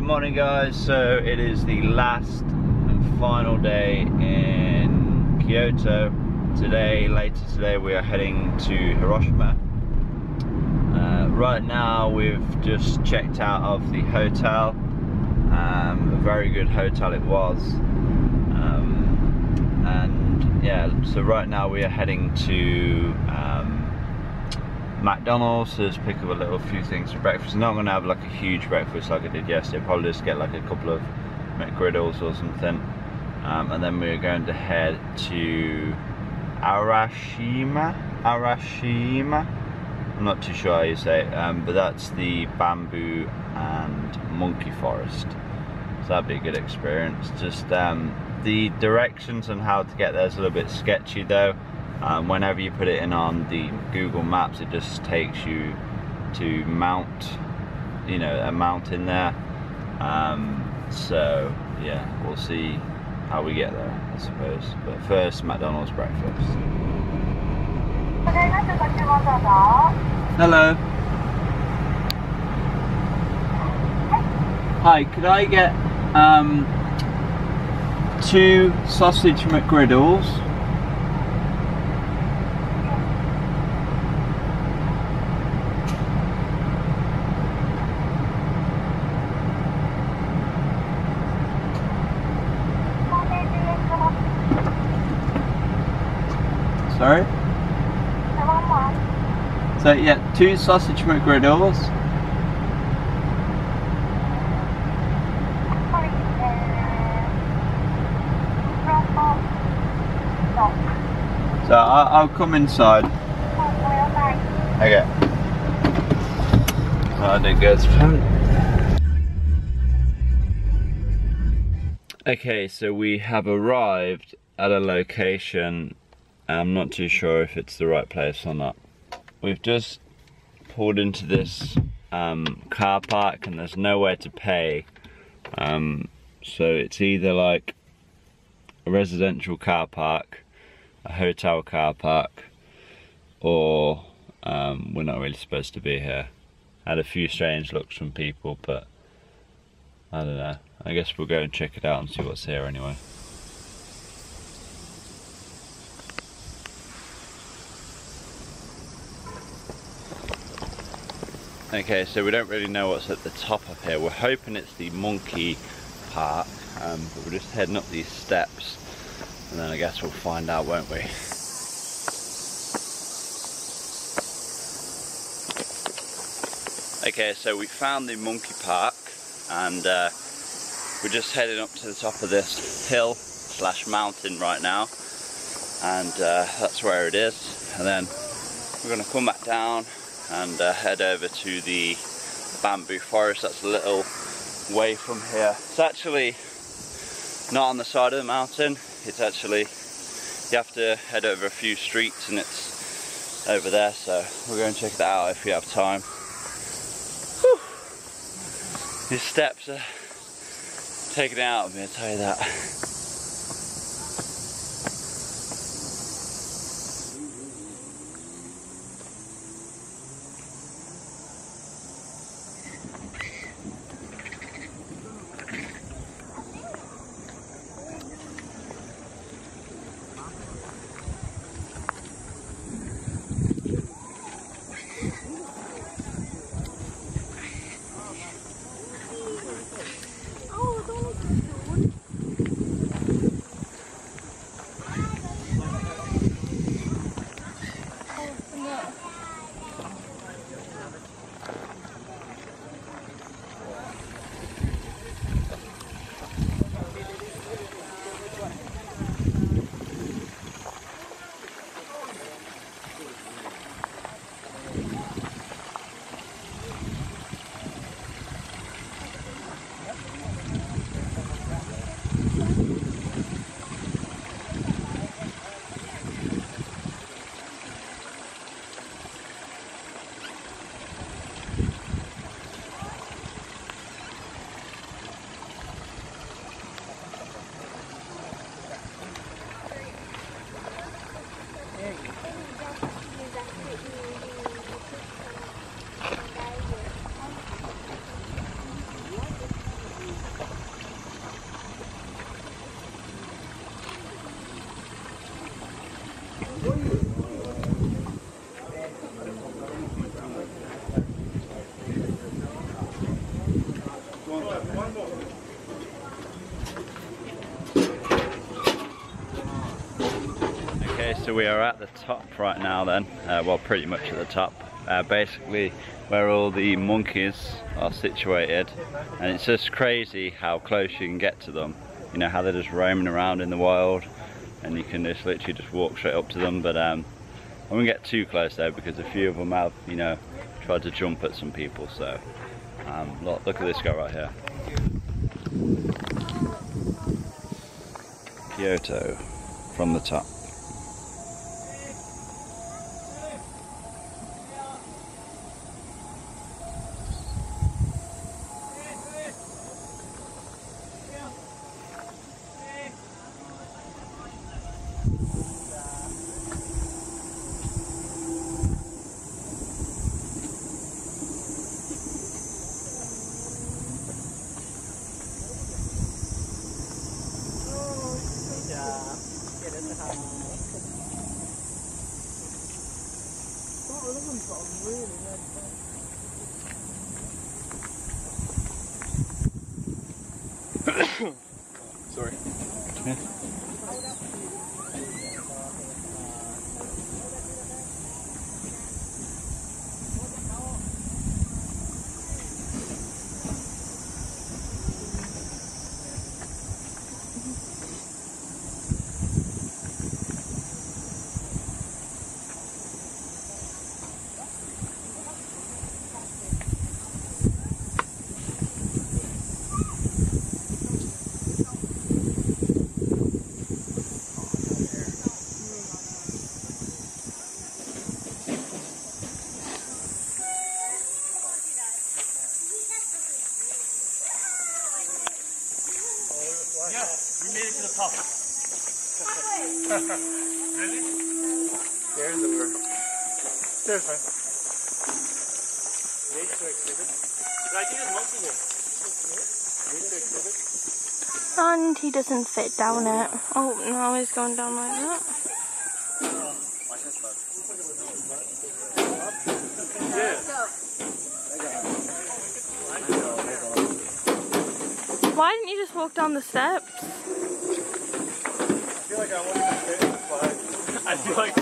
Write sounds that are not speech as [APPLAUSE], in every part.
Good morning guys, so it is the last and final day in Kyoto. Today, later today, we are heading to Hiroshima. Uh, right now we've just checked out of the hotel. Um, a very good hotel it was. Um, and yeah, so right now we are heading to McDonald's to just pick up a little few things for breakfast. I'm not going to have like a huge breakfast like I did yesterday. Probably just get like a couple of McGriddles or something. Um, and then we're going to head to Arashima. Arashima. I'm not too sure how you say it, um, but that's the bamboo and monkey forest. So that'd be a good experience. Just um, the directions on how to get there is a little bit sketchy though um, whenever you put it in on the Google Maps it just takes you to Mount you know a mountain there. Um, so yeah we'll see how we get there I suppose. But first McDonald's breakfast. Hello. Hi could I get um, two sausage McGriddles So yeah, two sausage McGriddles. So I'll, I'll come inside. Okay. I didn't go Okay, so we have arrived at a location I'm not too sure if it's the right place or not. We've just pulled into this um, car park and there's nowhere to pay. Um, so it's either like a residential car park, a hotel car park, or um, we're not really supposed to be here. Had a few strange looks from people, but I don't know. I guess we'll go and check it out and see what's here anyway. Okay, so we don't really know what's at the top of here. We're hoping it's the monkey park, um, but we're just heading up these steps, and then I guess we'll find out, won't we? Okay, so we found the monkey park, and uh, we're just heading up to the top of this hill slash mountain right now, and uh, that's where it is. And then we're gonna come back down and uh, head over to the bamboo forest that's a little way from here. It's actually not on the side of the mountain, it's actually, you have to head over a few streets and it's over there so we're going to check that out if we have time. Whew. These steps are taking out of me, I'll tell you that. Okay, so we are at the top right now then, uh, well pretty much at the top. Uh, basically where all the monkeys are situated. And it's just crazy how close you can get to them. You know, how they're just roaming around in the wild. And you can just literally just walk straight up to them. But um, I won't get too close though because a few of them have, you know, tried to jump at some people so um, look, look at this guy right here. Kyoto from the top. Sorry. He doesn't fit down it. Oh, now he's going down like that. Why didn't you just walk down the steps? I feel like I won't even fit slide. I feel like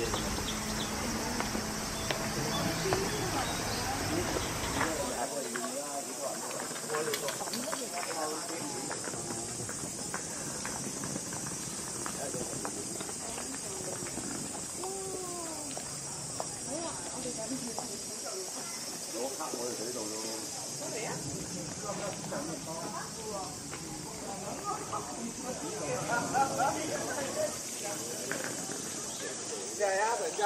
Yeah.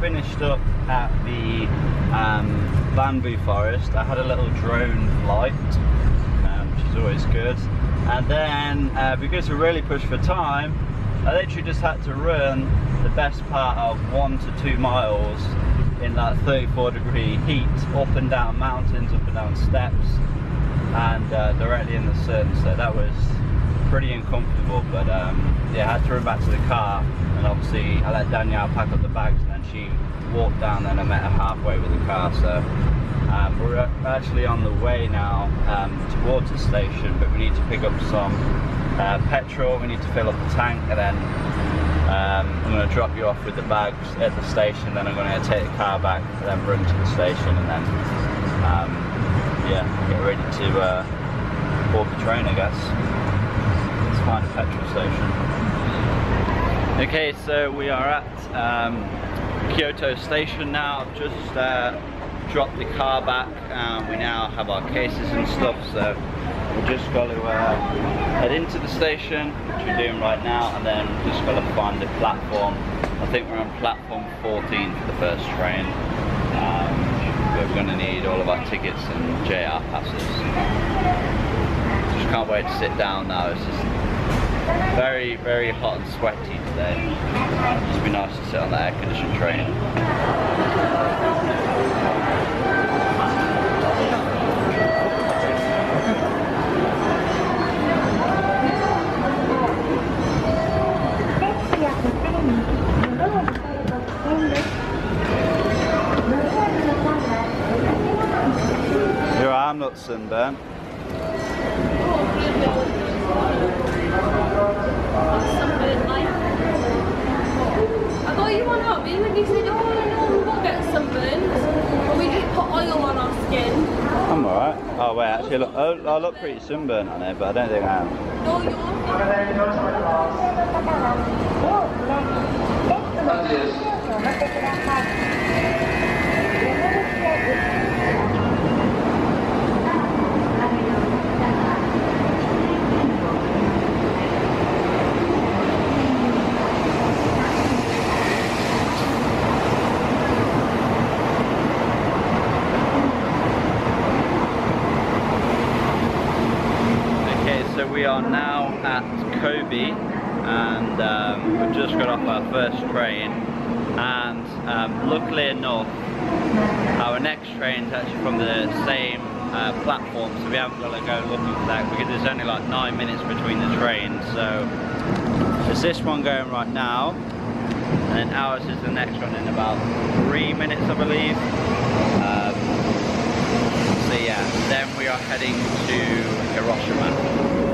Finished up at the um, bamboo forest. I had a little drone flight, um, which is always good. And then, uh, because we really pushed for time, I literally just had to run the best part of one to two miles in that 34 degree heat, up and down mountains, up and down steps, and uh, directly in the sun. So that was pretty uncomfortable, but um, yeah, I had to run back to the car, and obviously I let Danielle pack up the bags, and then she walked down, and I met her halfway with the car. So um, we're actually on the way now um, towards the station, but we need to pick up some uh, petrol. We need to fill up the tank, and then um, I'm going to drop you off with the bags at the station. Then I'm going to take the car back, and then run to the station, and then um, yeah, get ready to uh, board the train, I guess find a petrol station. Okay, so we are at um, Kyoto station now. I've just uh, dropped the car back and we now have our cases and stuff so we've just got to uh, head into the station which we're doing right now and then we've just got to find the platform I think we're on platform 14 for the first train um, we're going to need all of our tickets and JR passes just can't wait to sit down now it's just very, very hot and sweaty today. It'd be nice to sit on the air-conditioned train. Your arm not sunburned. I got you one up, even when you said, oh, I know we won't get sunburned, but we just put oil on our skin. I'm alright. Oh wait, actually, look, oh, I look pretty sunburned on it, but I don't think I am. No, you're Okay, so we are now at Kobe and um, we've just got off our first train. And um, luckily enough our next train is actually from the same uh, platform so we haven't got to go looking for that because there's only like nine minutes between the trains. So there's this one going right now and then ours is the next one in about three minutes I believe. Um, so yeah, then we are heading to Hiroshima.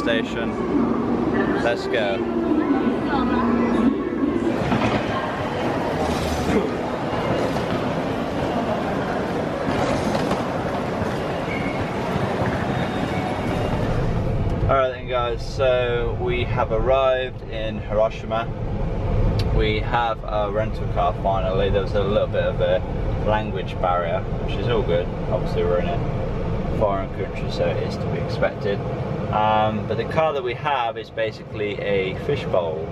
Station. Let's go. Alright then guys, so we have arrived in Hiroshima. We have a rental car finally. There was a little bit of a language barrier, which is all good. Obviously we're in a foreign country, so it is to be expected. Um, but the car that we have is basically a fishbowl.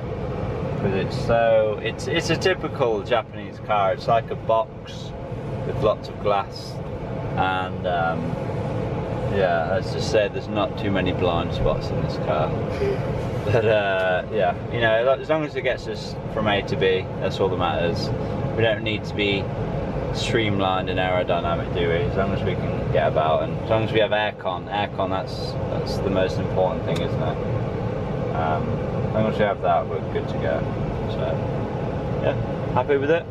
Because it's so, it's, it's a typical Japanese car. It's like a box with lots of glass and um, yeah, as I said, there's not too many blind spots in this car. [LAUGHS] But uh, yeah, you know, as long as it gets us from A to B, that's all that matters. We don't need to be streamlined and aerodynamic, do we? As long as we can get about and as long as we have aircon. Aircon, that's that's the most important thing, isn't it? Um, as long as we have that, we're good to go. So, yeah, happy with it?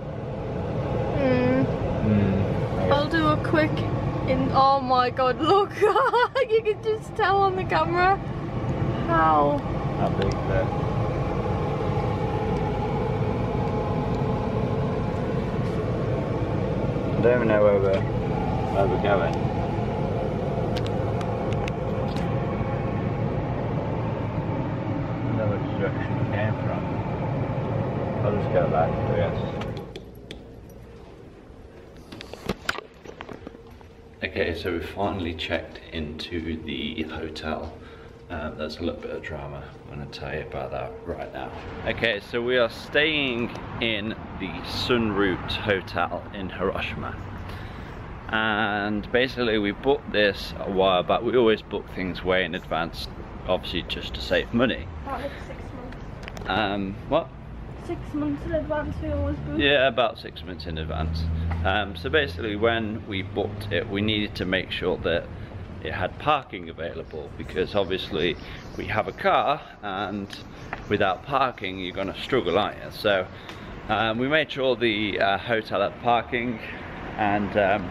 Hmm. Mm, I'll do a quick in oh my god, [LAUGHS] look [LAUGHS] you can just tell on the camera how how big that. Don't even know where we're, where we're going. I don't know which direction we came from. I'll just go back, I guess. Okay, so we finally checked into the hotel. Uh, there's a little bit of drama. I'm going to tell you about that right now. Okay, so we are staying in the Sunroute Hotel in Hiroshima. And basically we booked this a while back. We always book things way in advance, obviously just to save money. about like six months. Um, what? Six months in advance we always book. Yeah, about six months in advance. Um, so basically, when we booked it, we needed to make sure that it had parking available because obviously we have a car and without parking you're going to struggle, aren't you? So um, we made sure the uh, hotel had parking and um,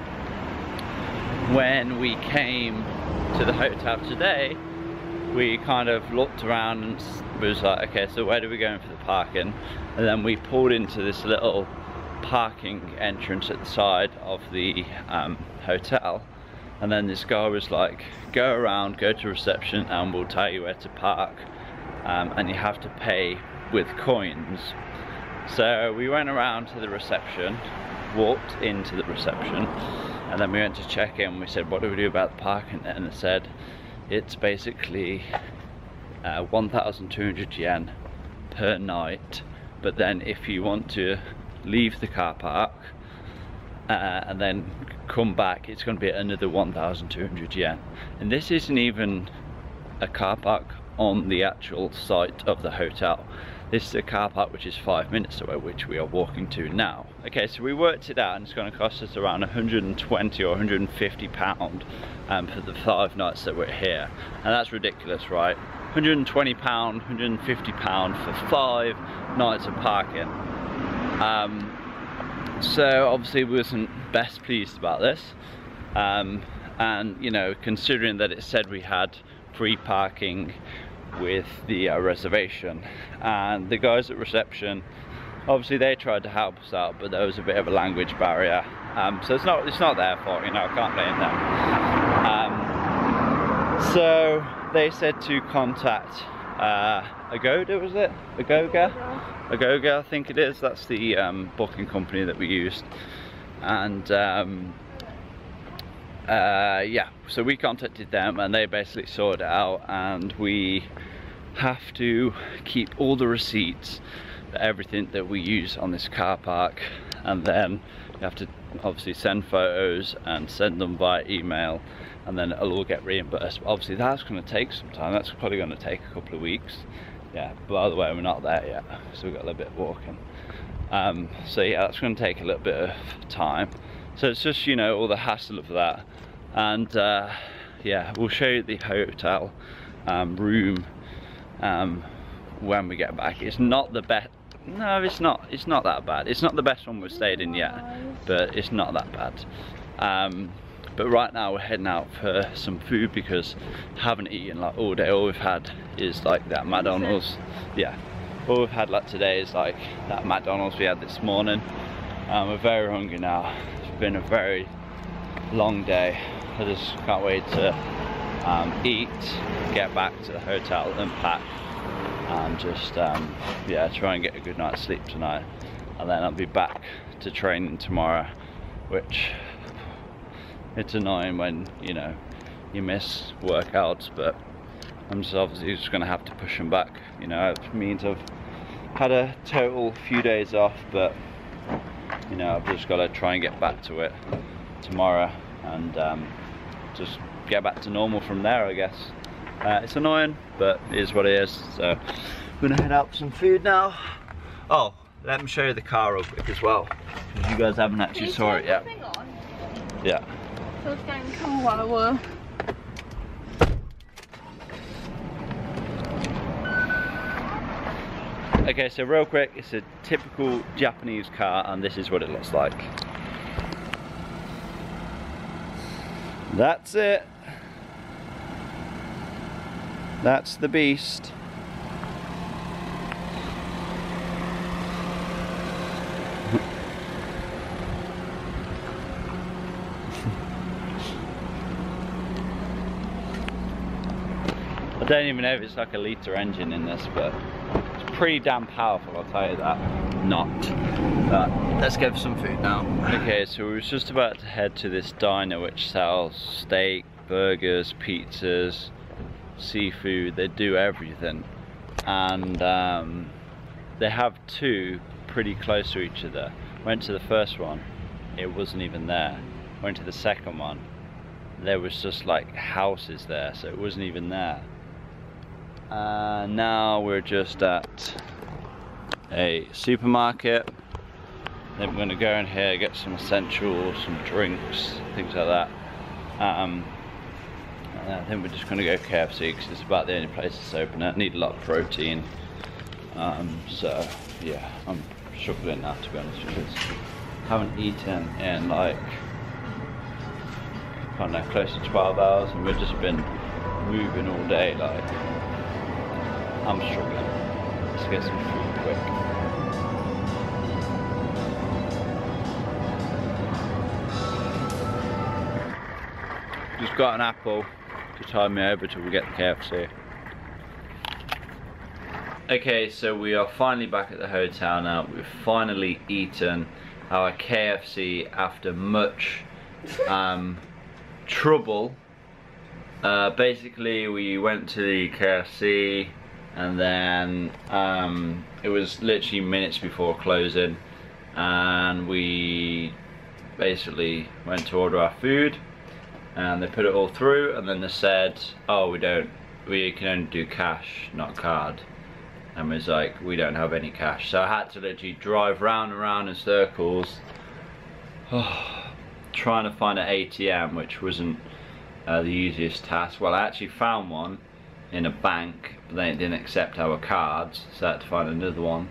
when we came to the hotel today we kind of looked around and was like, okay, so where do we go for the parking? And then we pulled into this little parking entrance at the side of the um, hotel. And then this guy was like, go around, go to reception, and we'll tell you where to park. Um, and you have to pay with coins. So we went around to the reception, walked into the reception, and then we went to check in. We said, what do we do about the parking? And it said, it's basically uh, 1,200 yen per night. But then if you want to leave the car park uh, and then come back, it's going to be another 1,200 yen. And this isn't even a car park on the actual site of the hotel. This is a car park which is five minutes away, which we are walking to now. Okay, so we worked it out and it's going to cost us around 120 or 150 pound um, for the five nights that we're here. And that's ridiculous, right? 120 pound, 150 pound for five nights of parking. Um, so obviously we wasn't best pleased about this. Um, and you know, considering that it said we had free parking with the uh, reservation. And the guys at reception obviously they tried to help us out but there was a bit of a language barrier. Um, so it's not it's not their fault you know I can't blame them. Um, so they said to contact uh, Agoda was it? Agoga? Agoga I think it is. That's the um, booking company that we used. And um, uh, yeah, so we contacted them and they basically sorted it out and we have to keep all the receipts for everything that we use on this car park and then you have to obviously send photos and send them by email and then it'll all get reimbursed. But obviously that's going to take some time, that's probably going to take a couple of weeks. Yeah, by the way, we're not there yet, so we've got a little bit of walking. Um, so yeah, that's going to take a little bit of time. So it's just, you know, all the hassle of that. And uh, yeah, we'll show you the hotel um, room um, when we get back. It's not the best. No, it's not. It's not that bad. It's not the best one we've stayed in yet, but it's not that bad. Um, but right now we're heading out for some food because haven't eaten like all day. All we've had is like that McDonald's. Yeah, all we've had like today is like that McDonald's we had this morning. Um, we're very hungry now. Been a very long day. I just can't wait to um, eat, get back to the hotel and pack and just um, yeah try and get a good night's sleep tonight and then I'll be back to training tomorrow which it's annoying when you know you miss workouts but I'm just obviously just gonna have to push them back you know it means I've had a total few days off but you know I've just got to try and get back to it tomorrow and um, just get back to normal from there I guess uh, it's annoying but it is what it is so I'm gonna head out for some food now oh let me show you the car real quick as well. Because you guys haven't actually saw it yet. Yeah. So it's getting cool while we're Okay, so real quick, it's a typical Japanese car and this is what it looks like. That's it. That's the beast. [LAUGHS] I don't even know if it's like a litre engine in this, but pretty damn powerful, I'll tell you that. Not. But let's go for some food now. Okay, so we were just about to head to this diner which sells steak, burgers, pizzas, seafood, they do everything. And um, they have two pretty close to each other. Went to the first one, it wasn't even there. Went to the second one, there was just like houses there, so it wasn't even there. Uh, now we're just at a supermarket. Then we're going to go in here, get some essentials, some drinks, things like that. Um, and I think we're just going to go KFC because it's about the only place that's open. I need a lot of protein. Um, so, yeah, I'm struggling now to be honest because I haven't eaten in like, I don't know, close to 12 hours and we've just been moving all day. Like, I'm struggling. Let's get some food quick. Just got an apple to tide me over till we get the KFC. Okay, so we are finally back at the hotel now. We've finally eaten our KFC after much um, trouble. Uh, basically, we went to the KFC and then um, it was literally minutes before closing. And we basically went to order our food. And they put it all through. And then they said oh we don't we can only do cash not card. And was like we don't have any cash. So I had to literally drive round and round in circles [SIGHS] trying to find an ATM which wasn't uh, the easiest task. Well I actually found one in a bank they didn't accept our cards so I had to find another one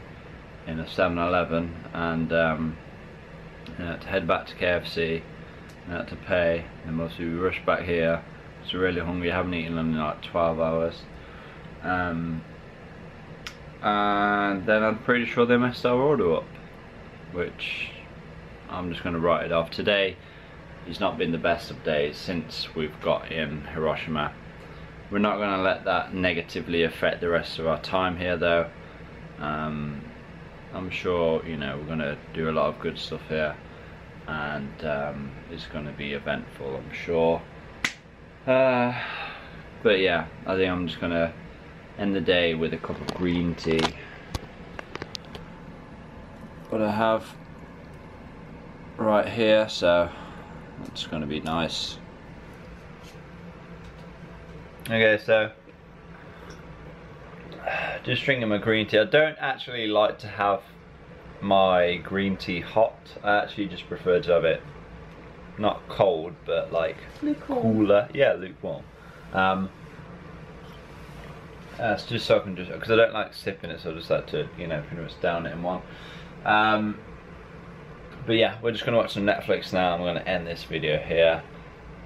in a 7-Eleven and um, I to head back to KFC and I had to pay and obviously we rushed back here. So really hungry haven't eaten in like 12 hours. Um, and then I'm pretty sure they messed our order up which I'm just going to write it off. Today it's not been the best of days since we've got in Hiroshima we're not going to let that negatively affect the rest of our time here though. Um, I'm sure you know we're going to do a lot of good stuff here and um, it's going to be eventful I'm sure. Uh, but yeah I think I'm just going to end the day with a cup of green tea. What I have right here so it's going to be nice okay so just drinking my green tea. I don't actually like to have my green tea hot. I actually just prefer to have it not cold but like lukewarm. cooler. Yeah lukewarm. Um, uh, just so I can just because I don't like sipping it so I just like to you know pretty much down it in one. Um, but yeah we're just gonna watch some Netflix now. I'm gonna end this video here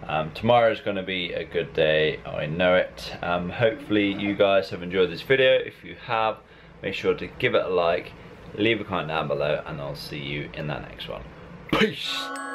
um, tomorrow is going to be a good day, I know it. Um, hopefully you guys have enjoyed this video. If you have, make sure to give it a like, leave a comment down below, and I'll see you in that next one. Peace!